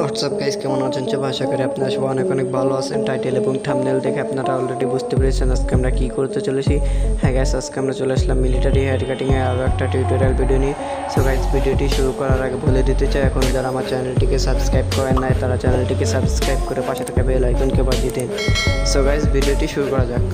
WhatsApp guys কেমন আছেন? সব আশা করি আপনারা সবাই অনেক অনেক ভালো আছেন। টাইটেল এবং থাম্বনেল দেখে আপনারা অলরেডি বুঝতে পেরেছেন আজকে আমরা কী করতে চলেছি। হ্যাঁ গাইস আজকে আমরা চলে আসলাম মিলিটারি হেয়ার কাটিংয়ে আরও একটা টিউটোরিয়াল ভিডিও নিয়ে। সো গাইস ভিডিওটি শুরু করার আগে বলে দিতে চাই, এখন যারা আমার চ্যানেলটিকে সাবস্ক্রাইব করেন নাই, তারা চ্যানেলটিকে সাবস্ক্রাইব করে পাশে থাকা বেল আইকনকে বাজিয়ে দিন। সো গাইস ভিডিওটি শুরু করা যাক।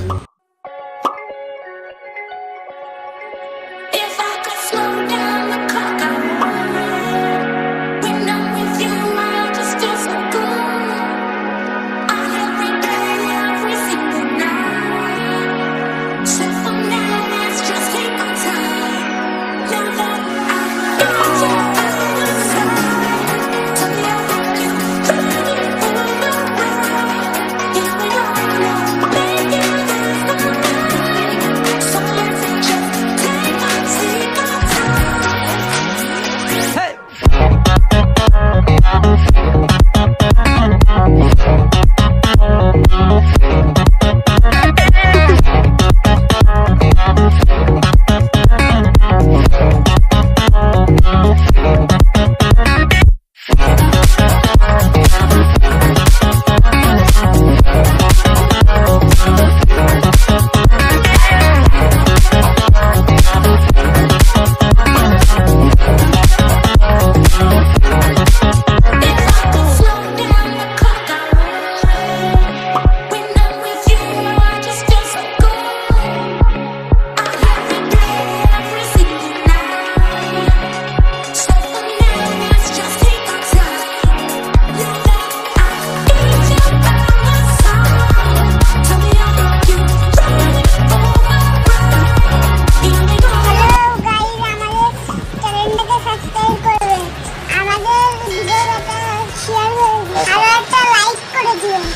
Awesome.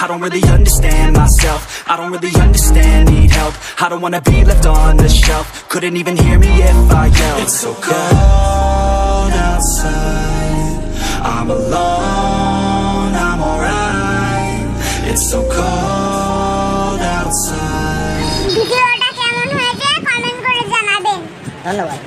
I don't really understand myself. I don't really understand, need help. I don't wanna be left on the shelf. Couldn't even hear me if I yelled. It's so cold outside. I'm alone, I'm alright. It's so cold outside. ভিডিওটা কেমন হয়েছে comment করে জানাবেন ধন্যবাদ